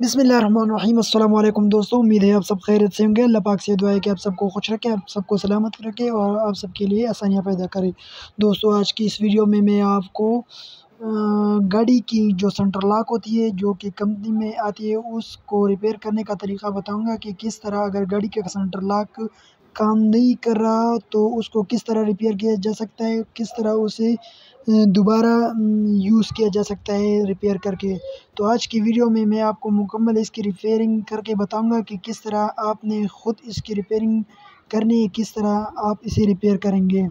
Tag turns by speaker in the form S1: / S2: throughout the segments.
S1: بسم اللہ الرحمن الرحیم۔ السلام علیکم دوستو، امید ہے آپ سب خیرت سے ہوں گے۔ اللہ پاک سے دعا ہے کہ آپ سب کو خوش رکھے، آپ سب کو سلامت رکھے اور آپ سب کے لیے آسانیاں پیدا کرے۔ دوستو، آج کی اس ویڈیو میں میں آپ کو گاڑی کی جو سنٹر لاک ہوتی ہے، جو کہ کمپنی میں آتی ہے، اس کو ریپیئر کرنے کا طریقہ بتاؤں گا کہ کس طرح اگر گاڑی کا سنٹر لاک کام نہیں کر رہا تو اس کو کس طرح ریپیئر کیا جا سکتا ہے؟ کس طرح اسے دوبارہ یوز کیا جا سکتا ہے ریپیئر کر کے؟ تو آج کی ویڈیو میں میں آپ کو مکمل اس کی ریپیئرنگ کر کے بتاؤں گا کہ کس طرح آپ نے خود اس کی ریپیئرنگ کرنی ہے، کس طرح آپ اسے ریپیئر کریں گے۔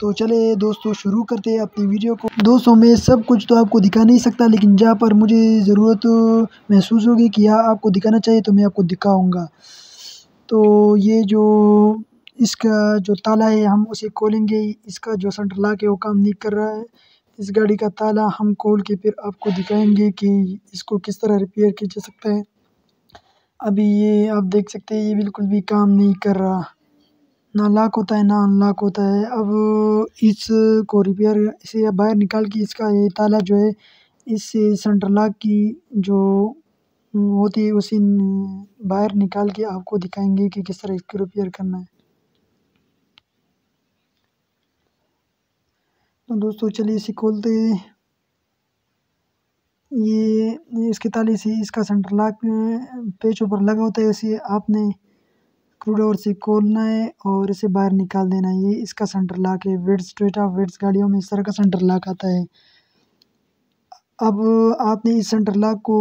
S1: تو چلے دوستو، شروع کرتے ہیں اپنی ویڈیو کو۔ دوستو، میں سب کچھ تو آپ کو دکھا نہیں سکتا، لیکن جہاں پر مجھے ضرورت محسوس ہوگی کہ یہاں آپ کو دکھانا چاہیے تو میں آپ کو دکھاؤں گا۔ تو یہ جو اس کا جو تالا ہے، ہم اسے کھولیں گے۔ اس کا جو سنٹر لاک ہے وہ کام نہیں کر رہا ہے۔ اس گاڑی کا تالا ہم کھول کے پھر آپ کو دکھائیں گے کہ اس کو کس طرح ریپیئر کیا جا سکتا ہے۔ ابھی یہ آپ دیکھ سکتے ہیں، یہ بالکل بھی کام نہیں کر رہا۔ نہ لاک ہوتا ہے، نہ ان لاک ہوتا ہے۔ اب اس کو ریپیئر اسے باہر نکال کے اس کا یہ تالا جو ہے، اس سے سنٹر لاک کی جو ہوتی ہے اسی باہر نکال کے آپ کو دکھائیں گے کہ کس طرح اس کو ریپیئر کرنا ہے۔ تو دوستو، چلیے اسے کھولتے یہ اس کے تالے سے اس کا سنٹر لاک پیچ اوپر لگا ہوتا ہے، اسے آپ نے ڈور سے کھولنا ہے اور اسے باہر نکال دینا ہے۔ یہ اس کا سنٹر لاک ہے ویڈس ٹویٹا ویڈس گاڑیوں میں اس طرح کا سنٹر لاک آتا ہے۔ اب آپ نے اس سنٹر لاک کو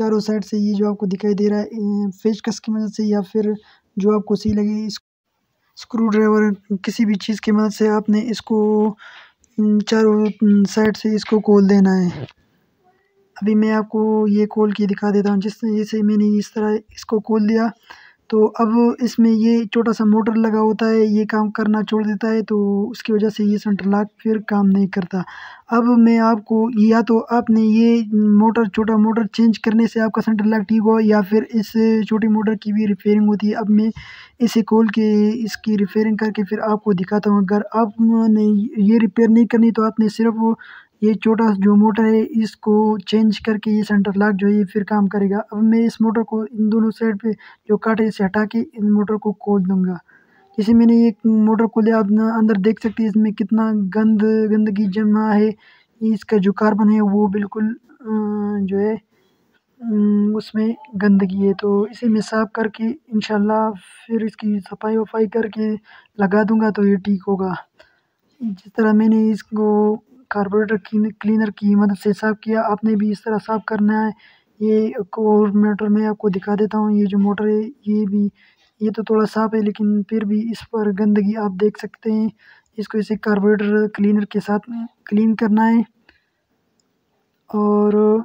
S1: چاروں سائڈ سے یہ جو آپ کو دکھائی دے رہا ہے فیش کس کی مدد سے یا پھر جو آپ کو سی لگے اسکرو ڈرائیور کسی بھی چیز کی مدد سے آپ نے اس کو چاروں سائڈ سے اس کو کول دینا ہے۔ ابھی میں آپ کو یہ کول کی دکھا دیتا ہوں، جس جیسے میں نے اس طرح اس کو کھول دیا۔ تو اب اس میں یہ چھوٹا سا موٹر لگا ہوتا ہے، یہ کام کرنا چھوڑ دیتا ہے تو اس کی وجہ سے یہ سنٹر لاک پھر کام نہیں کرتا۔ اب میں آپ کو یا تو آپ نے یہ موٹر، چھوٹا موٹر چینج کرنے سے آپ کا سنٹر لاک ٹھیک ہو یا پھر اس چھوٹی موٹر کی بھی ریپیئرنگ ہوتی ہے۔ اب میں اسے کھول کے اس کی ریپیئرنگ کر کے پھر آپ کو دکھاتا ہوں۔ اگر آپ نے یہ ریپیئر نہیں کرنی تو آپ نے صرف یہ چھوٹا جو موٹر ہے، اس کو چینج کر کے یہ سنٹر لاک جو ہے، یہ پھر کام کرے گا۔ اب میں اس موٹر کو ان دونوں سائڈ پہ جو کاٹے سے ہٹا کے ان موٹر کو کھول دوں گا۔ جیسے میں نے یہ موٹر کھولے آپ اندر دیکھ سکتے ہیں اس میں کتنا گند، گندگی جمع ہے۔ اس کا جو کاربن ہے، وہ بالکل جو ہے اس میں گندگی ہے۔ تو اسے میں صاف کر کے انشاءاللہ پھر اس کی صفائی وفائی کر کے لگا دوں گا تو یہ ٹھیک ہوگا۔ جس طرح میں نے اس کو کاربوریٹر کلینر کی مدد سے صاف کیا۔ آپ نے بھی اس طرح صاف کرنا ہے۔ یہ اور موٹر میں آپ کو دکھا دیتا ہوں۔ یہ جو موٹر ہے، یہ بھی، یہ تو تھوڑا صاف ہے، لیکن پھر بھی اس پر گندگی آپ دیکھ سکتے ہیں۔ اس کو اسے کاربوریٹر کلینر کے ساتھ کلین کرنا ہے۔ اور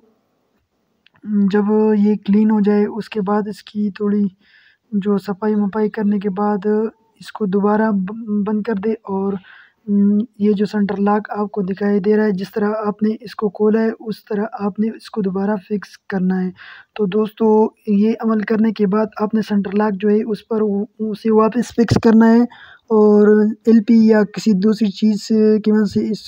S1: جب یہ کلین ہو جائے، اس کے بعد اس کی تھوڑی جو صفائی مفائی کرنے کے بعد اس کو دوبارہ بند کر دے اور یہ جو سنٹر لاک آپ کو دکھائی دے رہا ہے، جس طرح آپ نے اس کو کھولا ہے، اس طرح آپ نے اس کو دوبارہ فکس کرنا ہے۔ تو دوستو، یہ عمل کرنے کے بعد آپ نے سنٹر لاک جو ہے، اس پر اسے واپس فکس کرنا ہے۔ اور ایل پی یا کسی دوسری چیز کی وجہ سے اس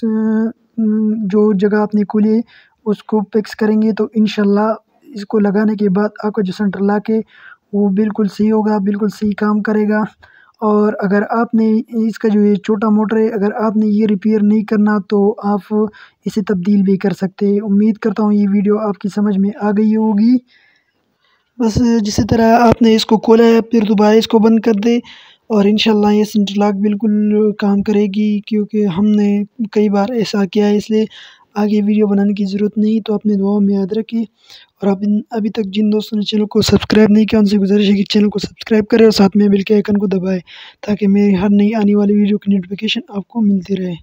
S1: جو جگہ آپ نے کھولی ہے، اس کو فکس کریں گے۔ تو انشاءاللہ اس کو لگانے کے بعد آپ کا جو سنٹر لاک ہے، وہ بالکل صحیح ہوگا، بالکل صحیح کام کرے گا۔ اور اگر آپ نے اس کا جو یہ چھوٹا موٹر ہے، اگر آپ نے یہ ریپیئر نہیں کرنا تو آپ اسے تبدیل بھی کر سکتے امید کرتا ہوں یہ ویڈیو آپ کی سمجھ میں آ گئی ہوگی۔ بس جسی طرح آپ نے اس کو کھولا ہے، پھر دوبارہ اس کو بند کر دے اور انشاءاللہ یہ سنٹر لاک بالکل کام کرے گی، کیونکہ ہم نے کئی بار ایسا کیا ہے۔ اس لیے آگے ویڈیو بنانے کی ضرورت نہیں، تو اپنے دعاؤں میں یاد رکھیں۔ اور اب ابھی تک جن دوستوں نے چینل کو سبسکرائب نہیں کیا، ان سے گزارش ہے کہ چینل کو سبسکرائب کرے اور ساتھ میں بل کے آئیکن کو دبائیں تاکہ میری ہر نئی آنے والی ویڈیو کی نوٹیفیکیشن آپ کو ملتی رہے۔